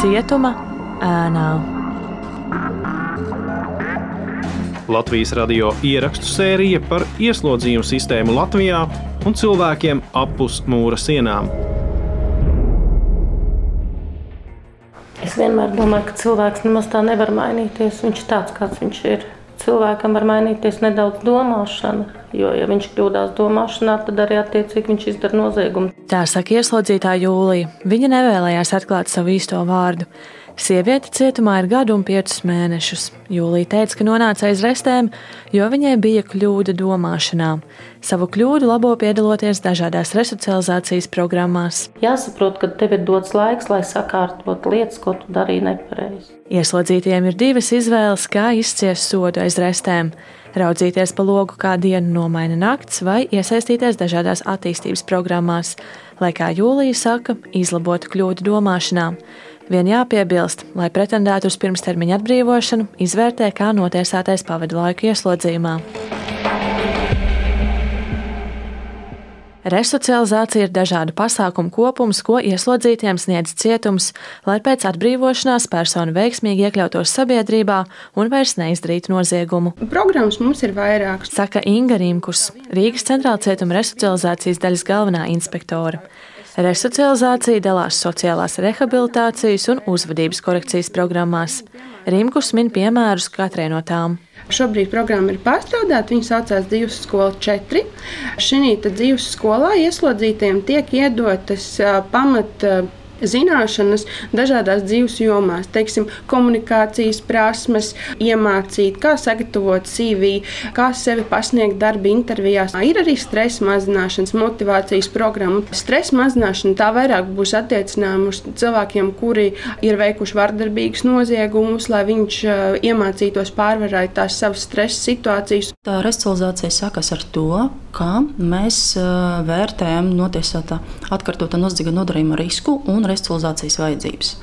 Cietuma ēnā. Latvijas radio ierakstu sērija par ieslodzījumu sistēmu Latvijā un cilvēkiem apus mūra sienām. Es vienmēr domāju, ka cilvēks nemaz tā nevar mainīties. Viņš ir tāds, kāds viņš ir. Cilvēkam var mainīties nedaudz domāšana, jo, ja viņš kļūdās domāšanā, tad arī attiecīgi viņš izdara noziegumu. Tā saka ieslodzītā Jūlija. Viņa nevēlējās atklāt savu īsto vārdu. Sieviete cietumā ir gadu un piecus mēnešus. Jūlija teica, ka nonāca aiz restēm, jo viņai bija kļūda domāšanā. Savu kļūdu labo piedaloties dažādās resocializācijas programmās. Jāsaprot, ka tev ir dots laiks, lai sakārtotu lietas, ko tu darīji nepareizi. Ieslodzītiem ir divas izvēles, kā izciest sodu aiz restēm raudzīties pa logu, kā dienu nomaina nakts, vai iesaistīties dažādās attīstības programmās, lai, kā Jūlija saka, izlabotu kļūdu domāšanā. Vien jāpiebilst, lai pretendētu uz pirmstermiņa atbrīvošanu, izvērtē, kā notiesātais pavadu laiku ieslodzījumā. Resocializācija ir dažādu pasākumu kopums, ko ieslodzītiem sniedz cietums, lai pēc atbrīvošanās persona veiksmīgi iekļautos sabiedrībā un vairs neizdarītu noziegumu. Programmas mums ir vairākas. Saka Inga Rīmkus, Rīgas centrāla cietuma resocializācijas daļas galvenā inspektora. Resocializācija dalās sociālās rehabilitācijas un uzvedības korekcijas programmās. Rīmkus min piemērus katrai no tām. Šobrīd programma ir pārstrādāta. Viņa saucās Dzīves skola 4. Šī dzīves skolā ieslodzītiem tiek iedotas pamat zināšanas dažādās dzīves jomās, teiksim, komunikācijas prasmes, iemācīt, kā sagatavot CV, kā sevi pasniegt darba intervijās. Ir arī stresa mazināšanas, motivācijas programma. Stresa mazināšana tā vairāk būs attiecināma uz cilvēkiem, kuri ir veikuši vardarbīgus noziegumus, lai viņš iemācītos pārvarēt tās savas stresa situācijas. Tā resocializācija sākas ar to, kā mēs vērtējam notiesātā atkārtota noziega nodarījuma risku un resocializācijas vajadzības.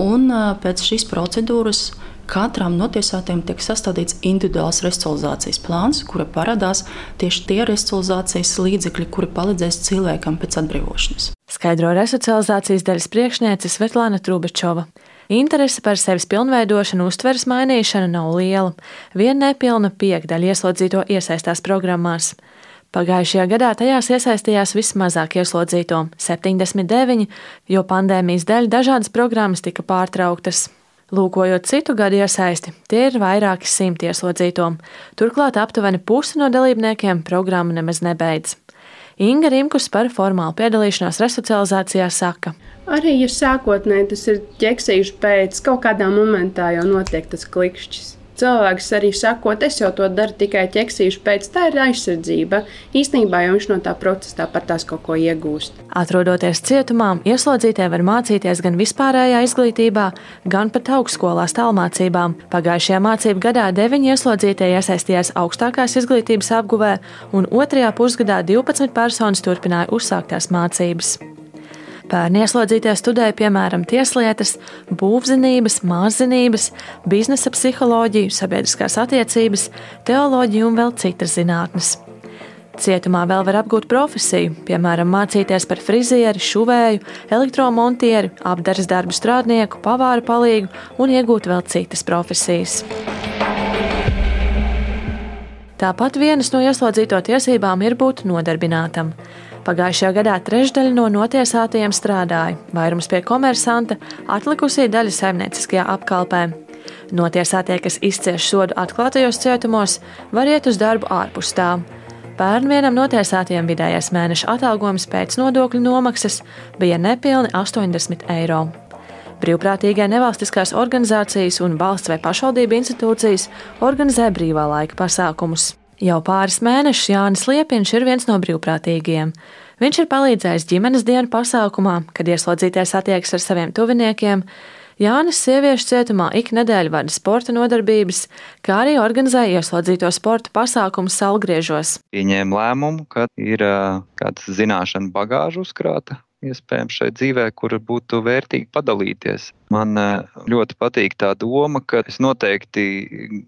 Un pēc šīs procedūras katram notiesātajam tiek sastādīts individuāls resocializācijas plāns, kura parādās tieši tie resocializācijas līdzekļi, kuri palīdzēs cilvēkam pēc atbrīvošanas. Skaidro resocializācijas daļas priekšniece Svetlāna Trubečova. Interese par sevis pilnveidošanu, uztveres mainīšanu nav liela. Viena nepilna piekdaļa ieslodzīto iesaistās programmās. Pagājušajā gadā tajās iesaistījās vismazāk ieslodzīto - 79, jo pandēmijas dēļ dažādas programmas tika pārtrauktas. Lūkojot citu gadu iesaisti, tie ir vairāki simti ieslodzīto. Turklāt aptuveni pusi no dalībniekiem programmu nemaz nebeidz. Inga Rimkus par formālu piedalīšanos resocializācijā saka. Arī, ja sākotnēji tas ir ķeksījuši pēc kaut kādā momentā, jau notiek tas klikšķis. Cilvēks arī sakot, es jau to daru tikai ķeksīšu pēc, tā ir aizsardzība. Īstenībā jau viņš no tā procesa tāpat tās kaut ko iegūst. Atrodoties cietumā, ieslodzītie var mācīties gan vispārējā izglītībā, gan pat augstskolās tālmācībām. Pagājušajā mācību gadā deviņi ieslodzītie iesaistījās augstākās izglītības apguvē, un otrajā pusgadā 12 personas turpināja uzsāktās mācības. Pērni ieslodzītie studēja piemēram tieslietas, būvzinības, māksliniecības, biznesa psiholoģiju, sabiedriskās attiecības, teoloģiju un vēl citas zinātnes. Cietumā vēl var apgūt profesiju, piemēram, mācīties par frizieri, šuvēju, elektromontieri, apgādes darbu strādnieku, pavāru palīgu un iegūt vēl citas profesijas. Tāpat vienas no ieslodzīto tiesībām ir būt nodarbinātam. Pagājušajā gadā trešdaļa no notiesātajiem strādāja, vairums pie komersanta, atlikusī daļa saimnieciskajā apkalpē. Notiesātie, kas izcieš sodu atklātajos cietumos, var iet uz darbu ārpus tā. Pērn vienam notiesātajam vidējais mēneša atalgojums pēc nodokļu nomaksas bija nepilni 80 eiro. Brīvprātīgie nevalstiskās organizācijas un valsts vai pašvaldību institūcijas organizē brīvā laika pasākumus. Jau pāris mēnešus Jānis Liepiņš ir viens no brīvprātīgiem. Viņš ir palīdzējis ģimenes dienu pasākumā, kad ieslodzīties attiekas ar saviem tuviniekiem. Jānis sieviešu cietumā ik nedēļu vada sporta nodarbības, kā arī organizē ieslodzīto sporta pasākumu salgriežos. Pieņēma lēmumu, ka ir kāda zināšana bagāža uzkrāta iespējams šai dzīvē, kur būtu vērtīgi padalīties. Man eh, ļoti patīk tā doma, ka es noteikti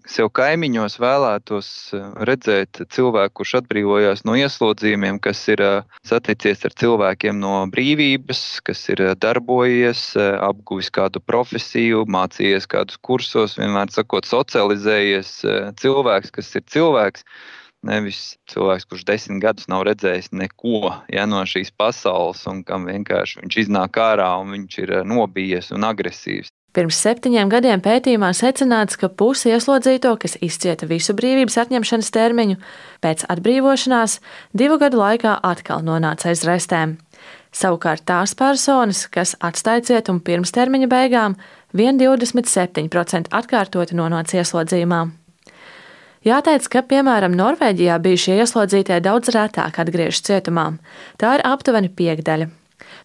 sev kaimiņos vēlētos eh, redzēt cilvēku, kurš atbrīvojās no ieslodzījumiem, kas ir eh, saticies ar cilvēkiem no brīvības, kas ir darbojies, apguvis kādu profesiju, mācījies kādus kursos, vienmēr sakot, socializējies cilvēks, kas ir cilvēks. Nevis cilvēks, kurš desmit gadus nav redzējis neko ja, no šīs pasaules, un kam vienkārši viņš iznāk ārā un viņš ir eh, nobijies un agresīvs. Pirms septiņiem gadiem pētījumā secināts, ka pusi ieslodzīto, kas izcieta visu brīvības atņemšanas termiņu, pēc atbrīvošanās divu gadu laikā atkal nonāca aiz restēm. Savukārt tās personas, kas atstāja cietumu pirms termiņa beigām, vien 27% atkārtoti nonāca ieslodzījumā. Jāteic, ka, piemēram, Norvēģijā bijušie ieslodzītie daudz retāk atgriežas cietumā. Tā ir aptuveni piekdaļa.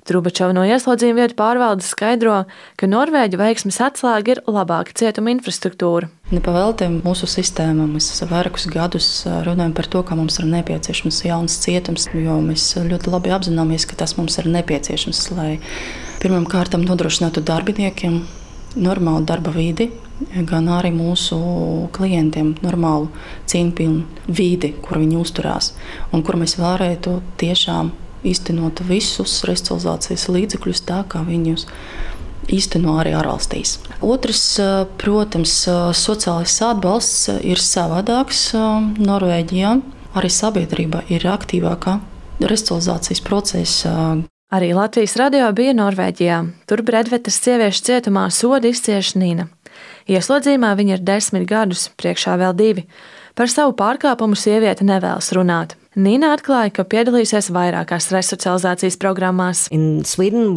Trubačova no ieslodzījuma vietu pārvaldes skaidro, ka Norvēģa veiksmes atslēga ir labāka cietuma infrastruktūra. Nepavēlti mūsu sistēmā mēs vairākus gadus runājam par to, ka mums ir nepieciešams jauns cietums, jo mēs ļoti labi apzināmies, ka tas mums ir nepieciešams, lai pirmām kārtām nodrošinātu darbiniekiem normālu darba vidi, gan arī mūsu klientiem normālu cieņpilnu vidi, kur viņi uzturās un kur mēs varētu tiešām īstenot visus restorācijas līdzekļus tā, kā viņus īsteno arī ārvalstīs. Otrs, protams, sociālais atbalsts ir savādāks Norvēģijā. Arī sabiedrība ir aktīvāka restorācijas procesa Arī Latvijas radio bija Norvēģijā. Tur Bredvetas sieviešu cietumā sodu izcieš Nīna. Ieslodzījumā viņa ir desmit gadus, priekšā vēl divi. Par savu pārkāpumu sieviete nevēlas runāt. Nīna atklāja, ka piedalīsies vairākās resocializācijas programmās. Sweden,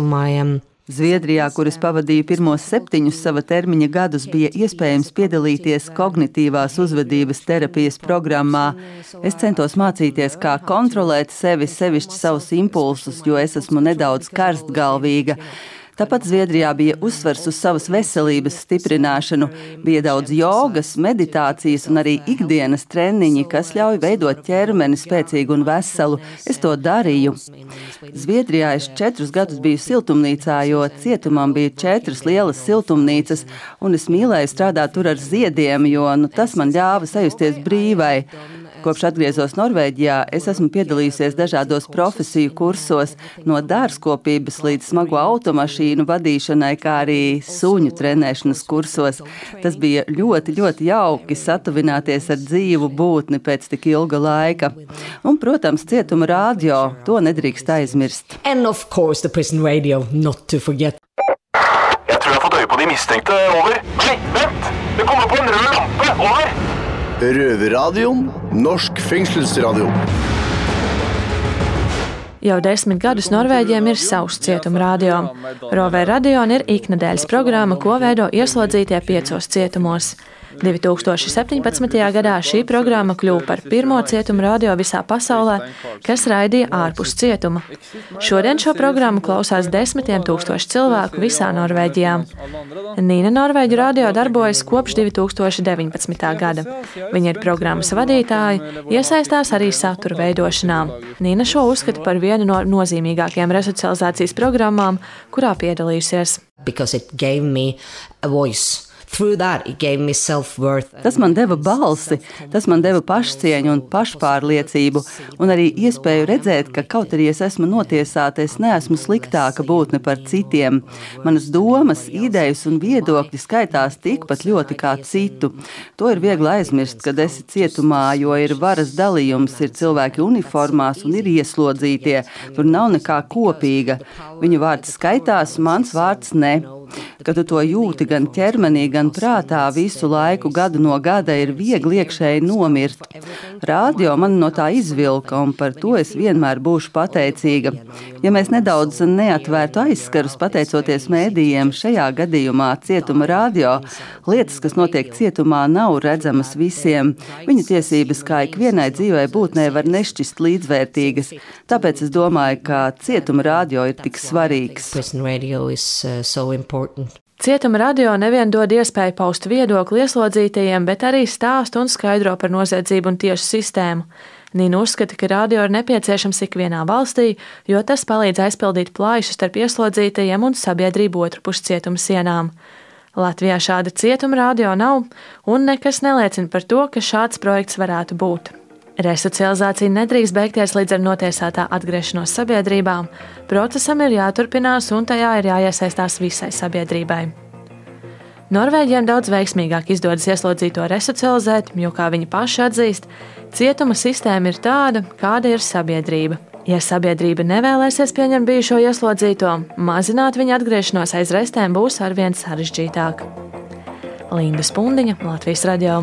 my, um, Zviedrijā, kuras pavadīju pirmos septiņus sava termiņa gadus, bija iespējams piedalīties kognitīvās uzvedības terapijas programmā. Es centos mācīties, kā kontrolēt sevi, sevišķi savus impulsus, jo es esmu nedaudz karstgalvīga. Tāpat Zviedrijā bija uzsvers uz savas veselības stiprināšanu, bija daudz jogas, meditācijas un arī ikdienas treniņi, kas ļauj veidot ķermeni spēcīgu un veselu. Es to darīju. Zviedrijā es četrus gadus biju siltumnīcā, jo cietumam bija četras lielas siltumnīcas, un es mīlēju strādāt tur ar ziediem, jo nu, tas man ļāva sajusties brīvai. Kopš atgriezos Norvēģijā, es esmu piedalījusies dažādos profesiju kursos, no dārzkopības līdz smago automašīnu vadīšanai, kā arī suņu trenēšanas kursos. Tas bija ļoti, ļoti jauki satuvināties ar dzīvu būtni pēc tik ilga laika. Un, protams, cietuma radio to nedrīkst aizmirst. Course, radio, Jeg tror jeg har fått øye på de mistenkte. Over. Røverradioen. Norsk fengselsradio. Jau desmit gadus Norvēģiem ir savs cietuma radio. Rovē radio ir iknedēļas programma, ko veido ieslodzītie piecos cietumos. 2017. gadā šī programma kļuva par pirmo cietumu radio visā pasaulē, kas raidīja ārpus cietuma. Šodien šo programmu klausās desmitiem tūkstoši cilvēku visā Norvēģijā. Nīna Norvēģu radio darbojas kopš 2019. gada. Viņa ir programmas vadītāja, iesaistās arī satura veidošanā. Nīna šo uzskata par vienu no nozīmīgākajām resocializācijas programmām, kurā piedalījusies. Because it gave me a voice. Tas man deva balsi, tas man deva pašcieņu un pašpārliecību, un arī iespēju redzēt, ka kaut arī es esmu notiesāta, es neesmu sliktāka būtne par citiem. Manas domas, idejas un viedokļi skaitās tikpat ļoti kā citu. To ir viegli aizmirst, kad esi cietumā, jo ir varas dalījums, ir cilvēki uniformās un ir ieslodzītie. Tur nav nekā kopīga. Viņu vārds skaitās, mans vārds ne. Kad tu to jūti gan ķermenī, gan prātā visu laiku, gadu no gada, ir viegli iekšēji nomirt. Rādio man no tā izvilka, un par to es vienmēr būšu pateicīga. Ja mēs nedaudz neatvērtu aizskarus, pateicoties mēdījiem, šajā gadījumā cietuma rādio, lietas, kas notiek cietumā, nav redzamas visiem. Viņu tiesības, kā ikvienai dzīvai būtnei, var nešķist līdzvērtīgas. Tāpēc es domāju, ka cietuma rādio ir tik svarīgs. Cietuma radio nevien dod iespēju paust viedokli ieslodzītajiem, bet arī stāst un skaidro par noziedzību un tiesu sistēmu. Nīna uzskata, ka radio ir nepieciešams ikvienā valstī, jo tas palīdz aizpildīt plājušas starp ieslodzītajiem un sabiedrību otru pusi cietuma sienām. Latvijā šāda cietuma radio nav, un nekas neliecina par to, ka šāds projekts varētu būt. Resocializācija nedrīkst beigties līdz ar notiesātā atgriešanos sabiedrībā. Procesam ir jāturpinās un tajā ir jāiesaistās visai sabiedrībai. Norvēģiem daudz veiksmīgāk izdodas ieslodzīto resocializēt, jo, kā viņi paši atzīst, cietuma sistēma ir tāda, kāda ir sabiedrība. Ja sabiedrība nevēlēsies pieņemt bijušo ieslodzīto, mazināt viņa atgriešanos aiz restēm būs arvien sarežģītāk. Linda Spundiņa, Latvijas Radio.